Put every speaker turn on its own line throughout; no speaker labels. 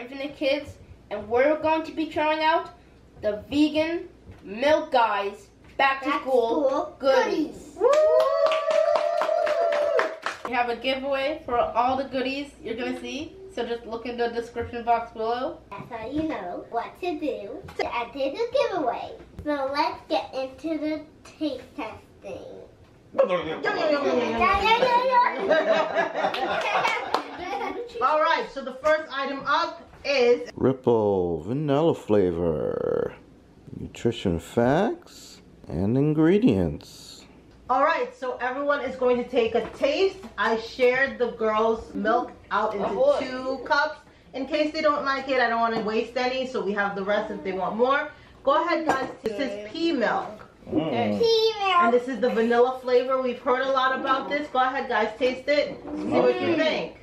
Infinite Kids, and we're going to be trying out the vegan Mylk Guys back to
Back
school,
school
goodies.
goodies.
We have a giveaway for all the goodies you're gonna see. So just look in the description box below.
That's how you know what to do to enter the giveaway. So let's get into the taste testing.
All right, so the first item up is
Ripple vanilla flavor, nutrition facts, and ingredients.
all right. So everyone is going to take a taste. I shared the girls' milk out into
Oh, boy.
two cups in case they don't like it. I don't want to waste any, so we have the rest if they want more. Go ahead, guys. This is pea milk,
Okay. Mm.
and this is the vanilla flavor. We've heard a lot about this. Go ahead, guys. Taste it. See what you mm. think.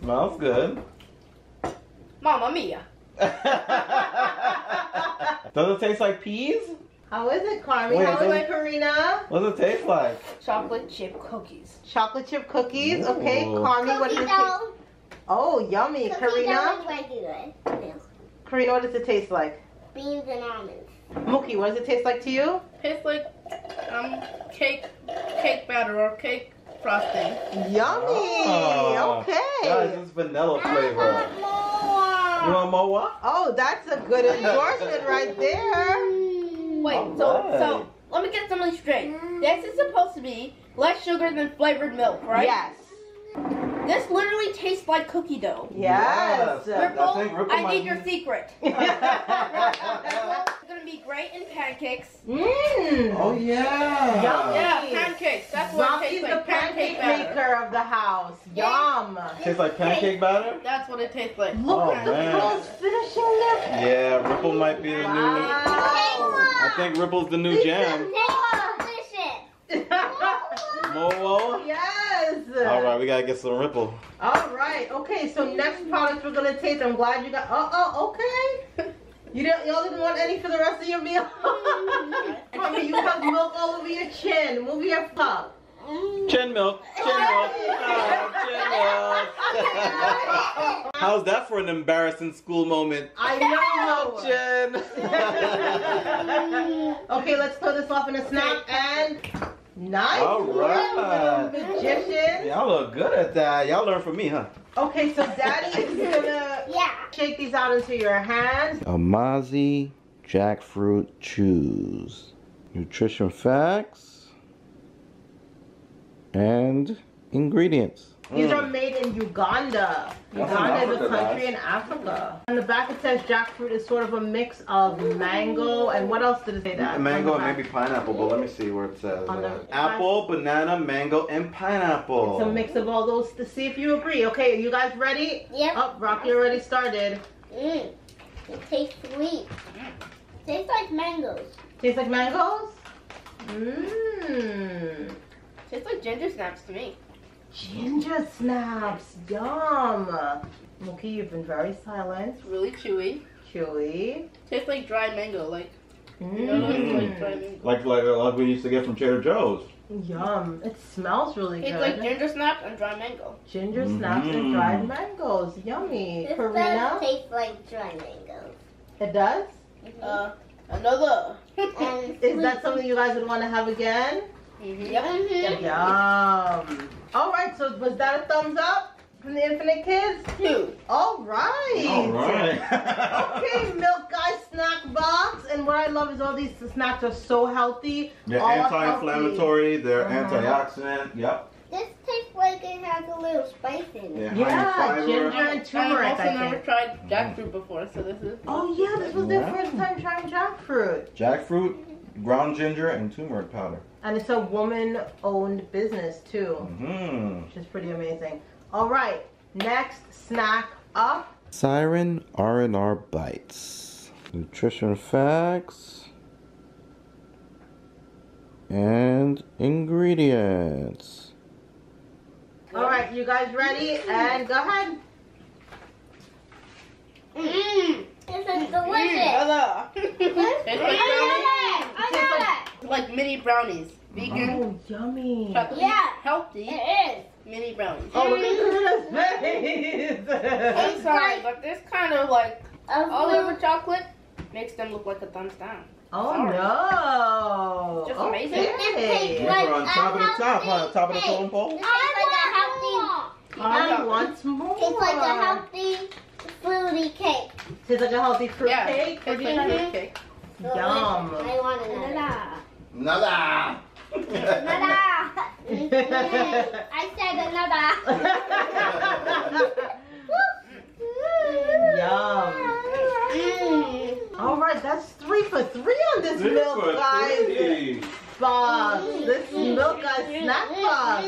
Smells good.
Mamma mia.
Does it taste like peas?
How is it, Carmi?
Wait,
How is
so-
it, Karina?
What does it taste like?
Chocolate chip cookies.
Chocolate chip cookies. Okay,
Ooh.
Carmi, what does it taste?
dough.
Oh, yummy.
Cookie
Karina?
regular milk.
Karina, what does it taste like?
Beans and almonds.
Mookie, what does it taste like to you?
Tastes like um cake cake batter or cake frosting.
Yummy.
Ah.
okay.
Guys, it's vanilla flavor. You want more what?
Oh, that's a good endorsement right there.
Wait, so
Alright.
so let me get something straight. This is supposed to be less sugar than flavored milk, right?
Yes.
This literally tastes like cookie dough.
Yes.
Yes.
Ripple,
think
I need your secret. It's gonna be great in pancakes.
Mmm.
Oh yeah.
Yum.
Yeah, pancakes. That's what it
Rocky's
tastes
the
like.
pancake
batter.
maker of the house. Yum.
Tastes like pancake batter?
That's what it tastes like.
Look
Oh,
at the
man.
girls finishing their.
Yeah, Ripple might be the new. I think Ripple's the new jam.
Delicious.
Yes.
All right, we gotta get some Ripple.
All right. Okay. So next product we're gonna taste. I'm glad you got. Oh, oh. Okay. You didn't. Y'all didn't want any for the rest of your meal. Mommy, you have milk all over your chin. Move your cup.
Chin milk. Chin milk. Oh, chin milk. How's that for an embarrassing school moment?
I know.
Chin.
okay, let's throw this off in a snack and. Nice.
All right.
magician.
Y'all look good at that. Y'all learn from me, huh?
Okay, so Daddy is gonna
Yeah.
Shake these out into your hands.
Amazi jackfruit chews. Nutrition facts and ingredients.
These
Mm.
are made in Uganda.
That's
Uganda is a country
guys.
in Africa. On the back it says jackfruit is sort of a mix of mango and what else did it say that?
Mango and maybe pineapple, but let me see where it says.
The
uh,
back.
apple, banana, mango, and pineapple.
It's a mix of all those to see if you agree. Okay, you guys ready?
Yep.
Oh, Rocky already started.
Mm. It tastes sweet. Tastes like mangoes.
Tastes like mangoes? Mmm.
Tastes like ginger snaps to me.
Ginger snaps. Yum. Mookie, you've been very silent.
Really chewy.
Chewy.
Tastes like dried mango, like you know, like, mm.
like
mango.
Like like like we used to get from Trader Joe's.
Yum. It smells really
Tastes
good.
It's like ginger snaps and dried mango.
Ginger mm-hmm. snaps and dried mangoes. Yummy.
This
Karina?
does taste like dry mangoes.
It does? Mm-hmm.
Uh, another.
Is that something you guys would want to have again?
Yep.
Mhm.
Yum. All right, so was that a thumbs up from the Infinite Kids?
Two.
All right.
All right.
Okay, Mylk Guy snack box. And what I love is all these snacks are so healthy.
They're
all
anti-inflammatory. They're
Uh-huh.
antioxidant. Yep.
This tastes like it has a little spice in it.
They're high in
Yeah, ginger and turmeric,
I've also
I
never
think.
tried jackfruit before, so this is.
Oh yeah, this was their first time trying jackfruit.
Jackfruit, ground ginger, and turmeric powder.
And it's a woman-owned business too,
hmm
which is pretty amazing. All right, next snack up.
Siren R&R Bites. Nutrition facts and ingredients.
All right, you guys ready? And go ahead.
Mmm. This is mm. delicious.
Another. Tastes like brownies.
I know it.
Like mini brownies. Vegan,
Oh, yummy.
chocolate,
Yeah.
healthy
It is.
mini brownies.
Oh, look at Karina's face.
I'm sorry, but this kind of like all over chocolate makes them look like a thumbs down.
Oh
Sorry.
no!
Just amazing.
Okay.
Yeah, we're on top of the top, huh? Top of the totem pole.
It tastes like a healthy.
I want more.
Tastes like a healthy fruity cake.
Tastes like a healthy fruit
yeah,
cake.
it's like a fruit mm-hmm. cake.
Yum.
I want another.
Nada.
Another. I said another.
Yum.
Mm.
All right, that's three for three on this
Three
milk, guys.
three.
Box. This Mylk Guys snack box.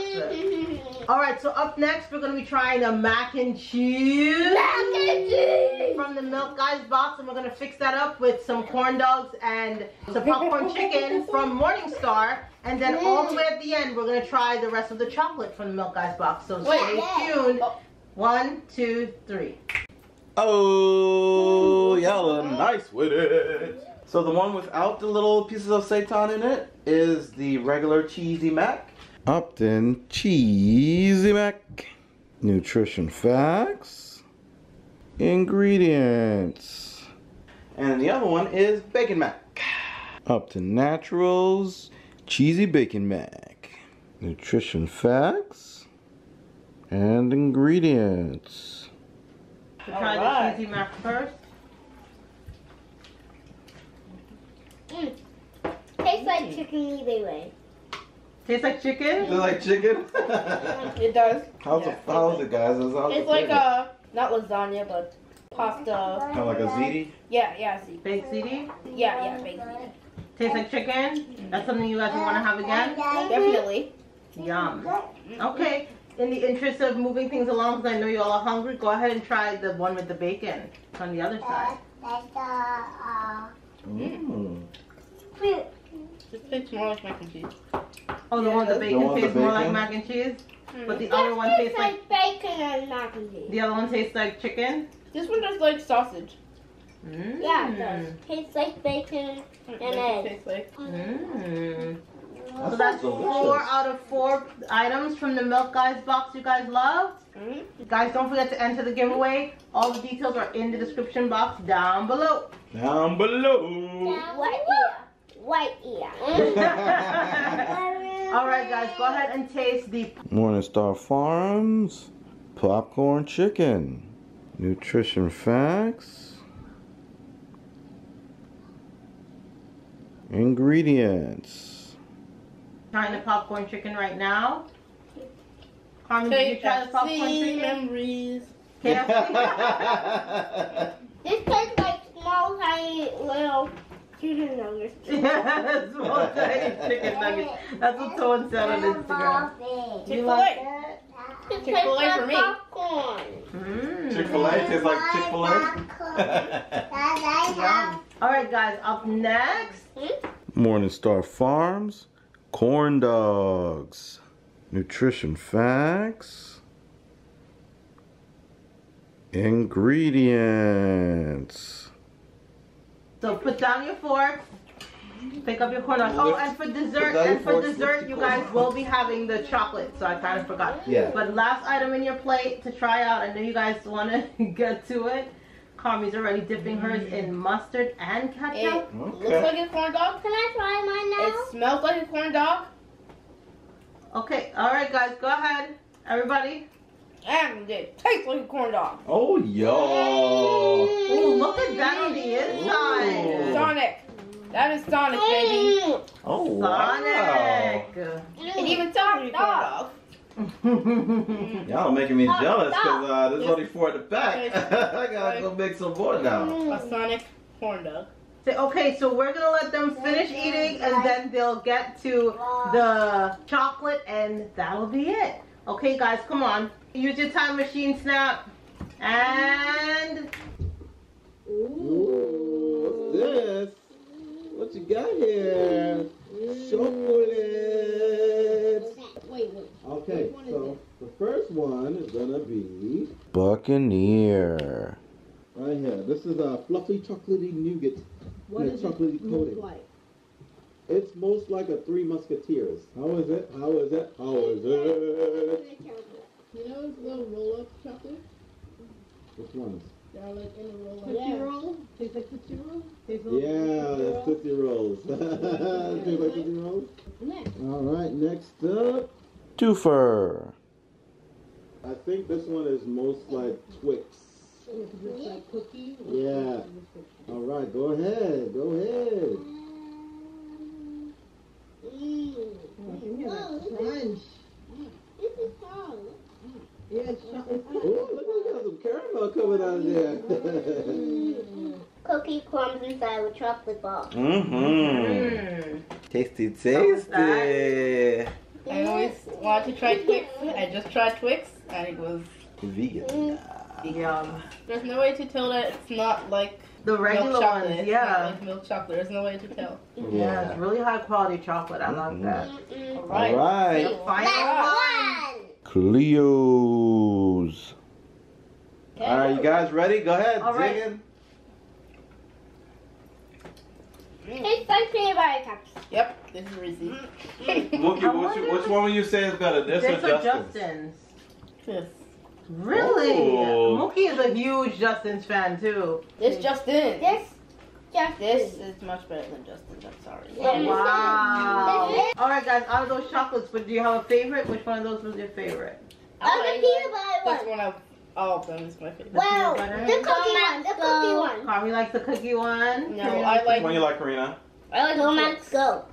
All right, so up next we're gonna be trying a mac and cheese
Mac and cheese.
from the Mylk Guys box, and we're gonna fix that up with some corn dogs and some popcorn chicken from Morningstar. And then all the way at the end, we're gonna try the rest of the chocolate from the Mylk Guys box. So
Wait.
stay tuned. Oh. One, two, three.
Oh, y'all are nice with it. So the one without the little pieces of seitan in it is the regular cheesy mac.
Upton Cheesy Mac. Nutrition facts. Ingredients.
And the other one is bacon mac.
Upton Naturals Cheesy Bacon Mac. Nutrition facts and ingredients.
So try
Alright.
the cheesy mac first. Mm.
Tastes like chicken either way.
Tastes like chicken.
it like chicken?
It does.
how's,
Yeah.
it, how's it, guys? How's how's
It's
the
like
flavor?
a not lasagna, but pasta.
Kind of like a ziti?
Yeah, yeah, see.
Baked ziti.
Yeah, yeah, basically.
Tastes like chicken. That's something you guys want to have again.
Definitely.
Yum. Okay. In the interest of moving things along, because I know you all are hungry, go ahead and try the one with the bacon on the other side.
That's the uh,
Mm.
fruit.
This tastes more like mac and cheese.
Oh, the one with the
The
bacon
one with
tastes
the
more like
bacon?
mac and cheese, but the
This
other one tastes like
bacon and mac and cheese.
the other one tastes like chicken.
This one tastes like sausage.
Mm.
Yeah, it does. Tastes like bacon and egg.
Tastes like.
Mm. So that's
sounds
four out of four items from the Mylk Guys box you guys loved.
Mm.
Guys, don't forget to enter the giveaway. All the details are in the description box down below.
Down below.
White ear. White ear.
All right, guys, go ahead and taste the
Morningstar Farms Popcorn Chicken. Nutrition facts. Ingredients.
trying the popcorn chicken right now. Carmen, did you try the popcorn chicken?
memories.
This tastes like small, tiny, little chicken nuggets.
Small tiny chicken nuggets. That's what someone said on Instagram. You like that?
It
Chick-fil-A for me.
popcorn.
Mm.
Chick-fil-A tastes like Chick-fil-A.
All right, guys, up next.
Morningstar Farms Corn Dogs. Nutrition facts. Ingredients.
So put down your forks. Pick up your corn dogs. Oh, and for dessert, and for dessert, you guys will be having the chocolate. So I kind of forgot.
Yeah.
But last item in your plate to try out. I know you guys want to get to it. Carmi's already dipping hers in mustard and ketchup.
It
ketchup.
looks like a corn dog.
Can I try mine now?
It smells like a corn dog.
Okay, all right, guys, go ahead, everybody.
And it tastes like a corn dog.
Oh, yo.
Ooh, look at that on the inside.
Ooh.
Sonic. That is Sonic, baby.
Oh, wow.
Sonic.
It even sounds like a corn dog.
Y'all making me
Stop,
jealous because uh, there's
Yes.
only four at the back. I gotta go make some more now.
A Sonic corn dog.
Okay, so we're gonna let them finish eating, and then they'll get to the chocolate, and that'll be it. Okay, guys, come on. Use your time machine, snap, and
Ooh, what's this? What you got here? Chocolate.
Wait, wait.
Okay, so the first one is gonna be
Buccaneer.
right here. This is a fluffy chocolatey nougat.
What
Yeah,
does
chocolatey
it
coating.
look like?
It's most like a Three Musketeers. How is it? How is it? How is it?
You know those little roll-up chocolate?
Which ones? They're like in a roll-up.
Tootsie Roll? Tastes like Tootsie Roll? Tastes like
Yeah, that's Tootsie Rolls. Tastes like Tootsie Rolls? All right, next up.
Twofer.
I think this one is most like Twix.
It's like cookie.
Yeah. All right, go ahead. Go ahead.
Crunch. Yeah, it's chocolate.
Oh, look, you got some caramel coming out of there.
Cookie crumbs inside with chocolate ball.
Mm-hmm.
Mm.
Tasty, tasty.
I always wanted to try Twix. I just tried Twix, and it was.
Vegan.
Yum.
There's no way to tell that it's not like
The regular
milk chocolate.
ones, yeah.
like milk chocolate. There's no way to tell.
Yeah, it's really high quality chocolate. I like that.
All
All
right.
right.
The final one.
Cleo's. All right, you guys ready? Go ahead.
All right.
dig in.
Tastes like peanut butter cups.
Yep, this is Reese's.
Mookie,
I
which, which one would you say is better, this,
This
or
or
Justin's?
Justin's?
This.
Really?
Oh.
Mookie is a huge Justin's fan too.
This Justin.
This, just
This is much better than Justin's. I'm sorry.
Yeah.
Wow. All right, guys. Out of those chocolates, but do you have a favorite? Which one of those was your favorite?
Oh, the peanut butter
This
one.
one of all of them is my favorite.
Wow,
peanut butter?
the cookie one. The cookie one.
Carmi likes the cookie one.
No,
Karina
I like.
Which one you like, Karina?
I like
Go,
the
Max, go.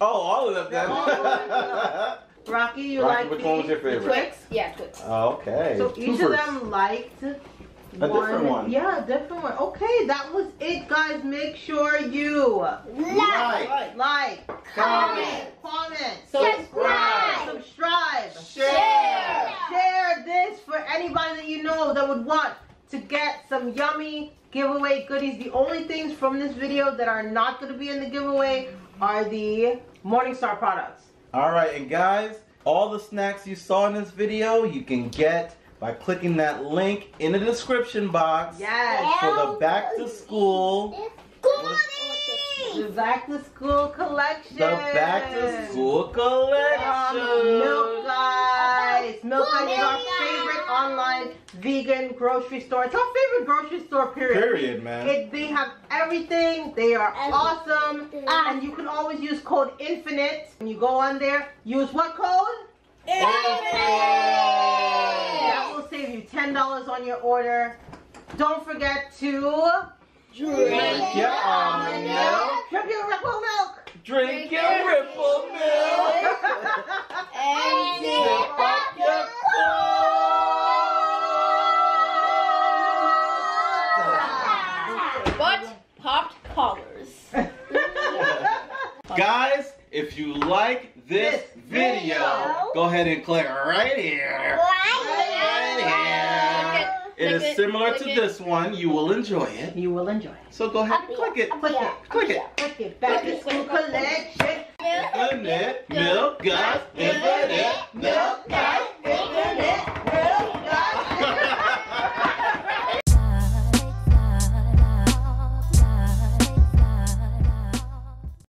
Oh, all of them then.
the- Rocky, you
Rocky,
like
which
the,
one was your favorite?
Twix?
Yeah, Twix.
Okay.
So each
Twofers.
of them liked
A different one.
Yeah, a different one. Okay, that was it, guys. Make sure you
Like,
Right.
like,
comment,
comment,
subscribe,
subscribe,
Share.
share this for anybody that you know that would want to get some yummy giveaway goodies. The only things from this video that are not going to be in the giveaway are the Morningstar products.
All right, and guys, all the snacks you saw in this video, you can get by clicking that link in the description box
Yes.
for the back to school.
The back to school collection.
The back to school collection.
Mylk Guys. Mylk Guys is our favorite online vegan grocery store. It's our favorite grocery store, period.
Period, man.
It, they have everything. They are awesome.
Ah.
And you can always use code INFINITE. When you go on there, use what code? INFINITE! That will save you $10 on your order. Don't forget to
Drink your almond milk.
drink your Ripple milk.
Drink your ripple milk.
And
Sip up
But popped collars.
Guys, if you like this
This
video,
video,
go ahead and click right here. Right here. It
Click
is
it,
similar to
it.
this one. You will enjoy it.
You will enjoy it.
So go ahead and click it.
Click it.
Click it.
Click it. Back to school collection.
Infinite milk, guys. Infinite milk, guys.